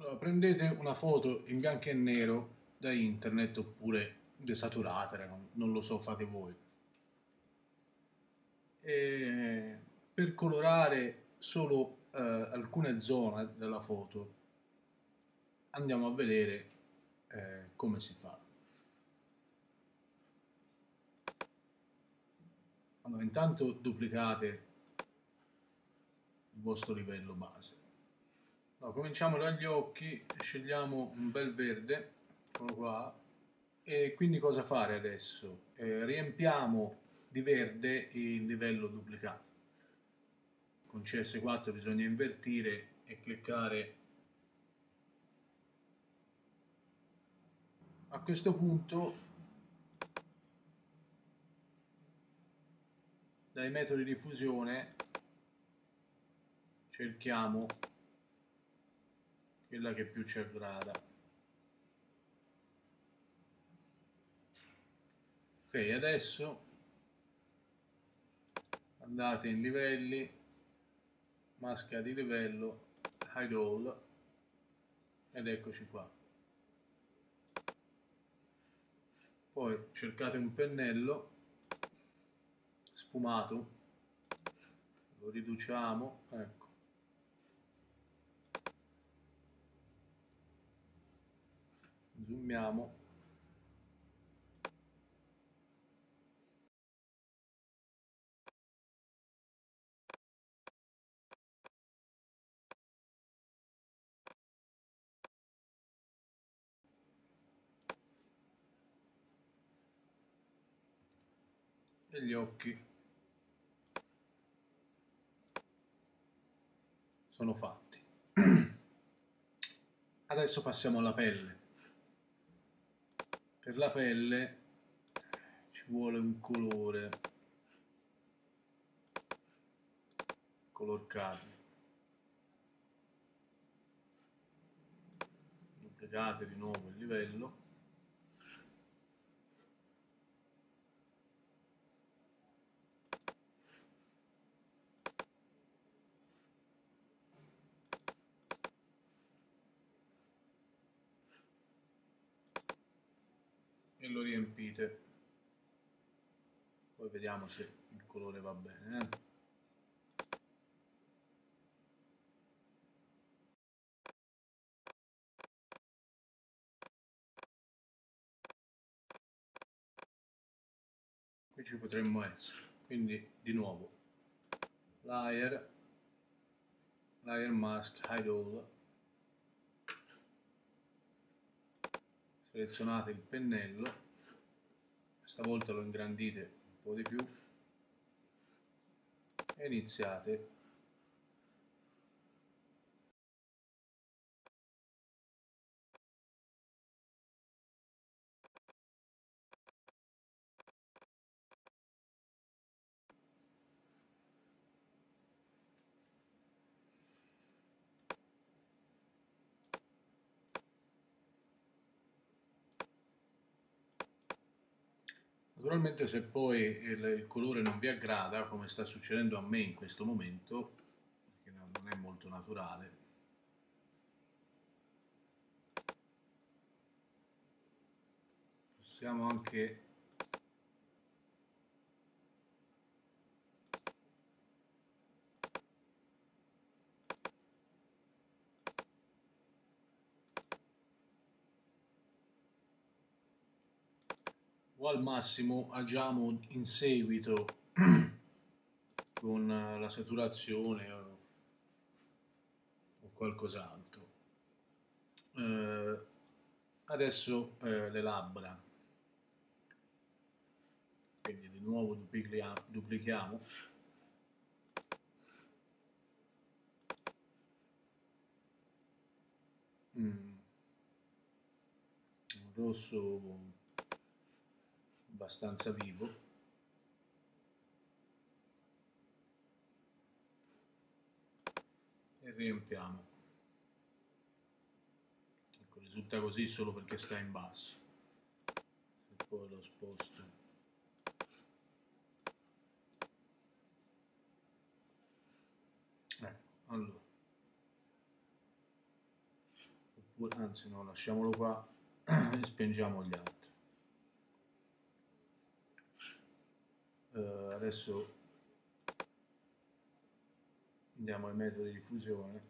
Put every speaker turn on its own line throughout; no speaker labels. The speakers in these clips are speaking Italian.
Allora, prendete una foto in bianco e nero da internet oppure desaturata, non, non lo so, fate voi. E per colorare solo eh, alcune zone della foto andiamo a vedere eh, come si fa. Allora, intanto duplicate il vostro livello base. Allora, cominciamo dagli occhi, scegliamo un bel verde, eccolo qua, e quindi cosa fare adesso? Eh, riempiamo di verde il livello duplicato. Con CS4 bisogna invertire e cliccare a questo punto dai metodi di fusione cerchiamo quella che più ci aggrada ok adesso andate in livelli maschera di livello hide all ed eccoci qua. Poi cercate un pennello sfumato lo riduciamo ecco zoomiamo e gli occhi sono fatti. Adesso passiamo alla pelle. Per la pelle ci vuole un colore, color carne. Duplicate di nuovo il livello. Lo riempite. Poi vediamo se il colore va bene eh? qui ci potremmo essere. Quindi di nuovo layer layer mask hide all selezionate il pennello. Stavolta lo ingrandite un po' di più e iniziate Naturalmente se poi il, il, colore non vi aggrada, come sta succedendo a me in questo momento, perché non è molto naturale, possiamo anche o al massimo agiamo in seguito con la saturazione o, qualcos'altro. Eh, adesso eh, le labbra, quindi di nuovo duplichiamo, duplichiamo. Mm. Rosso abbastanza vivo. E riempiamo. Ecco, risulta così solo perché sta in basso. Se poi lo sposto. Ecco allora. Anzi no lasciamolo qua e spengiamo gli altri adesso andiamo ai metodi di fusione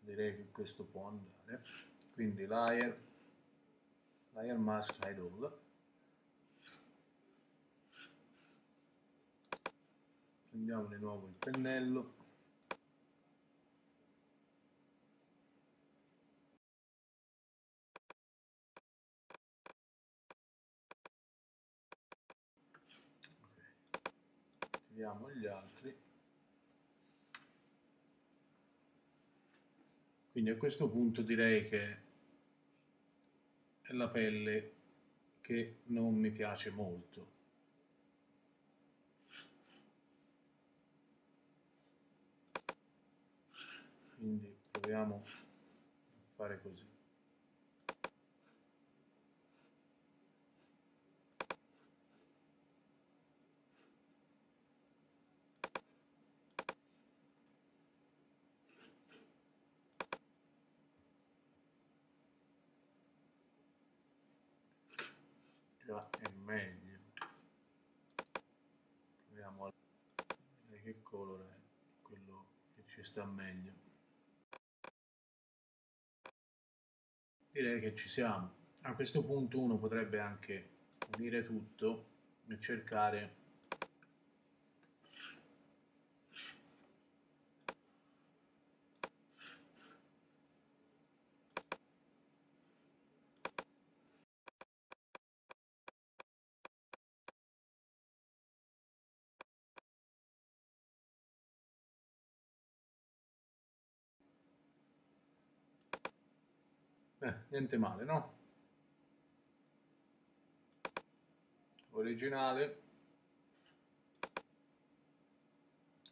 direi che questo può andare quindi layer layer mask hide all prendiamo di nuovo il pennello. Attiviamo gli altri Quindi a questo punto direi che è la pelle che non mi piace molto. Quindi proviamo a fare così. Già è meglio. Proviamo a vedere che colore è quello che ci sta meglio. Direi che ci siamo. A questo punto uno potrebbe anche unire tutto e cercare Eh, niente male, no? Originale,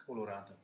colorata.